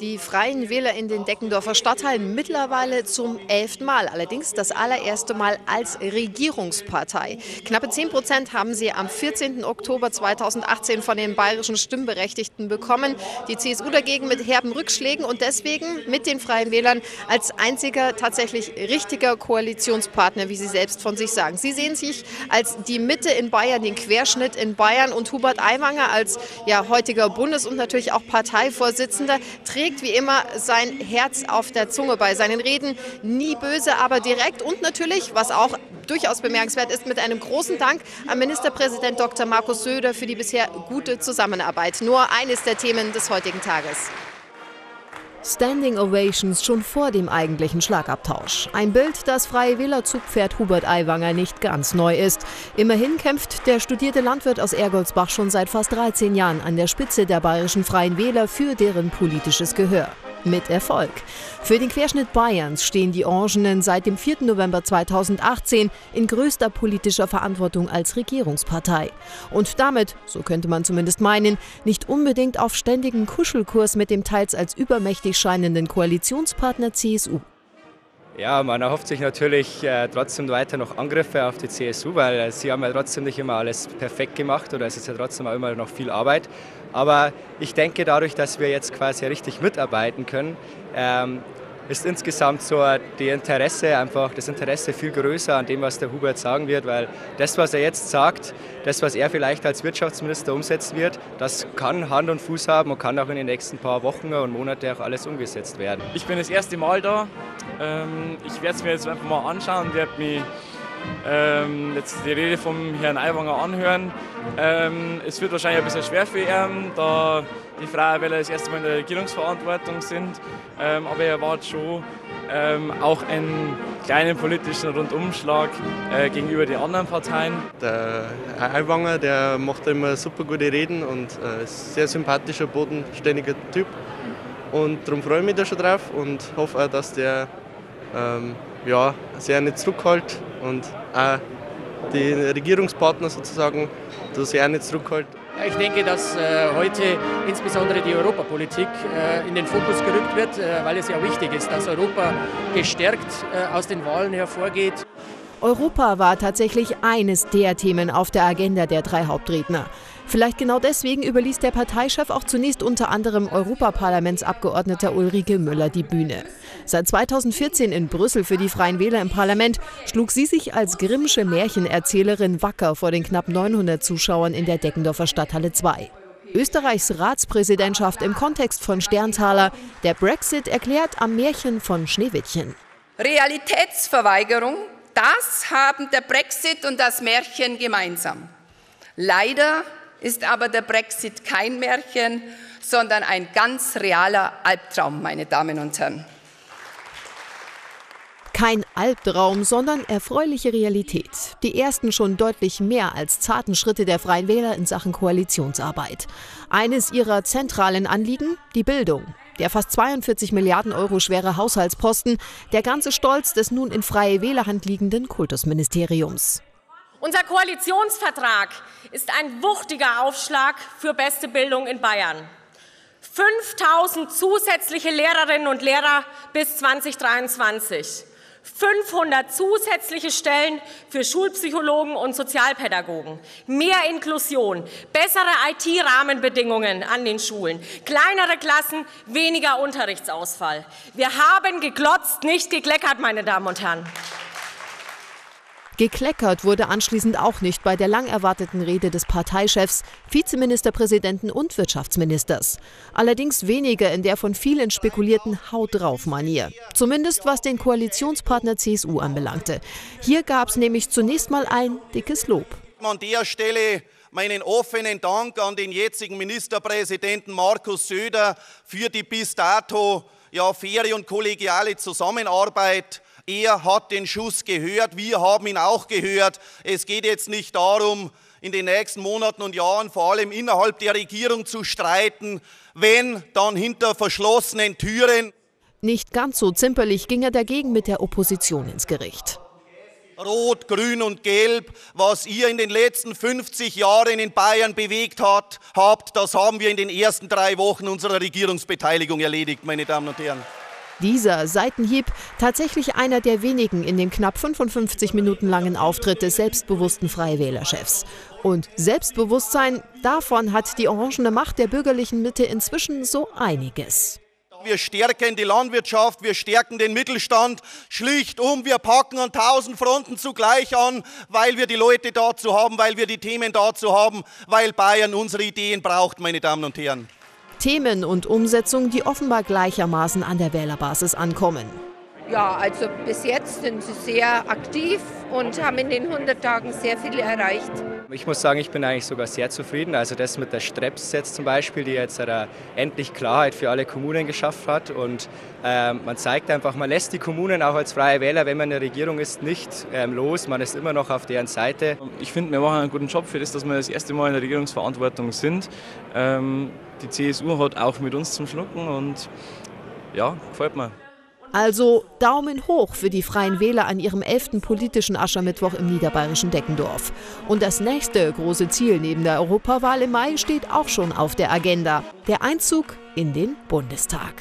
Die Freien Wähler in den Deckendorfer Stadtteilen mittlerweile zum elften Mal, allerdings das allererste Mal als Regierungspartei. Knappe 10 Prozent haben sie am 14. Oktober 2018 von den bayerischen Stimmberechtigten bekommen. Die CSU dagegen mit herben Rückschlägen und deswegen mit den Freien Wählern als einziger tatsächlich richtiger Koalitionspartner, wie sie selbst von sich sagen. Sie sehen sich als die Mitte in Bayern, den Querschnitt in Bayern und Hubert Aiwanger als ja, heutiger Bundes- und natürlich auch Parteivorsitzender trägt wie immer sein Herz auf der Zunge bei seinen Reden. Nie böse, aber direkt und natürlich, was auch durchaus bemerkenswert ist, mit einem großen Dank an Ministerpräsident Dr. Markus Söder für die bisher gute Zusammenarbeit. Nur eines der Themen des heutigen Tages. Standing Ovations schon vor dem eigentlichen Schlagabtausch. Ein Bild, das Freie Wählerzugpferd Hubert Aiwanger nicht ganz neu ist. Immerhin kämpft der studierte Landwirt aus Ergolsbach schon seit fast 13 Jahren an der Spitze der bayerischen Freien Wähler für deren politisches Gehör mit Erfolg. Für den Querschnitt Bayerns stehen die Orangenen seit dem 4. November 2018 in größter politischer Verantwortung als Regierungspartei. Und damit, so könnte man zumindest meinen, nicht unbedingt auf ständigen Kuschelkurs mit dem teils als übermächtig scheinenden Koalitionspartner CSU. Ja, man erhofft sich natürlich äh, trotzdem weiter noch Angriffe auf die CSU, weil äh, sie haben ja trotzdem nicht immer alles perfekt gemacht oder es ist ja trotzdem auch immer noch viel Arbeit. Aber ich denke, dadurch, dass wir jetzt quasi richtig mitarbeiten können, ähm, ist insgesamt so die Interesse einfach das Interesse viel größer an dem, was der Hubert sagen wird, weil das, was er jetzt sagt, das, was er vielleicht als Wirtschaftsminister umsetzen wird, das kann Hand und Fuß haben und kann auch in den nächsten paar Wochen und Monaten auch alles umgesetzt werden. Ich bin das erste Mal da. Ähm, ich werde es mir jetzt einfach mal anschauen, werde mich ähm, jetzt die Rede vom Herrn Aiwanger anhören. Ähm, es wird wahrscheinlich ein bisschen schwer für ihn, da die Freien Wähler das erste Mal in der Regierungsverantwortung sind. Ähm, aber er erwartet schon ähm, auch einen kleinen politischen Rundumschlag äh, gegenüber den anderen Parteien. Der Aiwanger, der macht immer super gute Reden und äh, ist sehr sympathischer, bodenständiger Typ. Und darum freue ich mich da schon drauf und hoffe auch, dass der ähm, ja, sehr nicht zurückhält und auch die Regierungspartner sozusagen da sehr nicht zurückhält. Ich denke, dass äh, heute insbesondere die Europapolitik äh, in den Fokus gerückt wird, äh, weil es ja wichtig ist, dass Europa gestärkt äh, aus den Wahlen hervorgeht. Europa war tatsächlich eines der Themen auf der Agenda der drei Hauptredner. Vielleicht genau deswegen überließ der Parteichef auch zunächst unter anderem Europaparlamentsabgeordneter Ulrike Müller die Bühne. Seit 2014 in Brüssel für die Freien Wähler im Parlament schlug sie sich als grimmsche Märchenerzählerin wacker vor den knapp 900 Zuschauern in der Deckendorfer Stadthalle 2. Österreichs Ratspräsidentschaft im Kontext von Sterntaler, der Brexit erklärt am Märchen von Schneewittchen. Realitätsverweigerung, das haben der Brexit und das Märchen gemeinsam. Leider ist aber der Brexit kein Märchen, sondern ein ganz realer Albtraum, meine Damen und Herren. Kein Albtraum, sondern erfreuliche Realität. Die ersten schon deutlich mehr als zarten Schritte der Freien Wähler in Sachen Koalitionsarbeit. Eines ihrer zentralen Anliegen, die Bildung. Der fast 42 Milliarden Euro schwere Haushaltsposten, der ganze Stolz des nun in freie Wählerhand liegenden Kultusministeriums. Unser Koalitionsvertrag ist ein wuchtiger Aufschlag für beste Bildung in Bayern. 5000 zusätzliche Lehrerinnen und Lehrer bis 2023. 500 zusätzliche Stellen für Schulpsychologen und Sozialpädagogen, mehr Inklusion, bessere IT-Rahmenbedingungen an den Schulen, kleinere Klassen, weniger Unterrichtsausfall. Wir haben geglotzt, nicht gekleckert, meine Damen und Herren. Gekleckert wurde anschließend auch nicht bei der lang erwarteten Rede des Parteichefs, Vizeministerpräsidenten und Wirtschaftsministers. Allerdings weniger in der von vielen spekulierten Haut drauf Manier. Zumindest was den Koalitionspartner CSU anbelangte. Hier gab es nämlich zunächst mal ein dickes Lob. An der Stelle meinen offenen Dank an den jetzigen Ministerpräsidenten Markus Söder für die bis dato ja, faire und kollegiale Zusammenarbeit er hat den Schuss gehört, wir haben ihn auch gehört. Es geht jetzt nicht darum, in den nächsten Monaten und Jahren vor allem innerhalb der Regierung zu streiten, wenn dann hinter verschlossenen Türen. Nicht ganz so zimperlich ging er dagegen mit der Opposition ins Gericht. Rot, Grün und Gelb, was ihr in den letzten 50 Jahren in Bayern bewegt hat, habt, das haben wir in den ersten drei Wochen unserer Regierungsbeteiligung erledigt, meine Damen und Herren. Dieser Seitenhieb, tatsächlich einer der wenigen in dem knapp 55 Minuten langen Auftritt des selbstbewussten Freiwählerchefs. Und Selbstbewusstsein, davon hat die orangene Macht der bürgerlichen Mitte inzwischen so einiges. Wir stärken die Landwirtschaft, wir stärken den Mittelstand. Schlicht um, wir packen an tausend Fronten zugleich an, weil wir die Leute dazu haben, weil wir die Themen dazu haben, weil Bayern unsere Ideen braucht, meine Damen und Herren. Themen und Umsetzung, die offenbar gleichermaßen an der Wählerbasis ankommen. Ja, also bis jetzt sind sie sehr aktiv und haben in den 100 Tagen sehr viel erreicht. Ich muss sagen, ich bin eigentlich sogar sehr zufrieden. Also das mit der Streps jetzt zum Beispiel, die jetzt äh, endlich Klarheit für alle Kommunen geschafft hat. Und äh, man zeigt einfach, man lässt die Kommunen auch als freie Wähler, wenn man in der Regierung ist, nicht ähm, los. Man ist immer noch auf deren Seite. Ich finde, wir machen einen guten Job für das, dass wir das erste Mal in der Regierungsverantwortung sind. Ähm, die CSU hat auch mit uns zum Schlucken und ja, gefällt mir. Also Daumen hoch für die Freien Wähler an ihrem 11. politischen Aschermittwoch im niederbayerischen Deckendorf. Und das nächste große Ziel neben der Europawahl im Mai steht auch schon auf der Agenda. Der Einzug in den Bundestag.